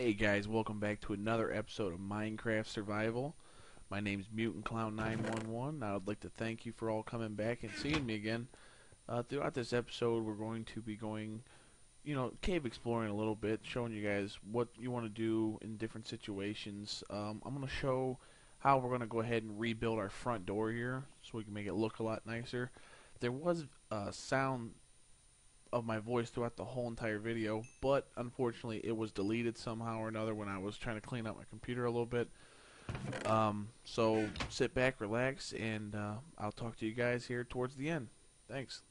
Hey guys, welcome back to another episode of Minecraft Survival. My name's Mutant Clown 911. I would like to thank you for all coming back and seeing me again. Uh, throughout this episode, we're going to be going, you know, cave exploring a little bit, showing you guys what you want to do in different situations. Um, I'm going to show how we're going to go ahead and rebuild our front door here so we can make it look a lot nicer. There was uh, sound of my voice throughout the whole entire video, but unfortunately it was deleted somehow or another when I was trying to clean up my computer a little bit. Um, so sit back, relax, and uh, I'll talk to you guys here towards the end. Thanks.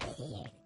Yeah.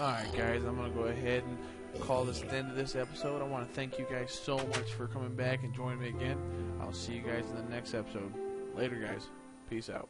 Alright, guys, I'm going to go ahead and call this the end of this episode. I want to thank you guys so much for coming back and joining me again. I'll see you guys in the next episode. Later, guys. Peace out.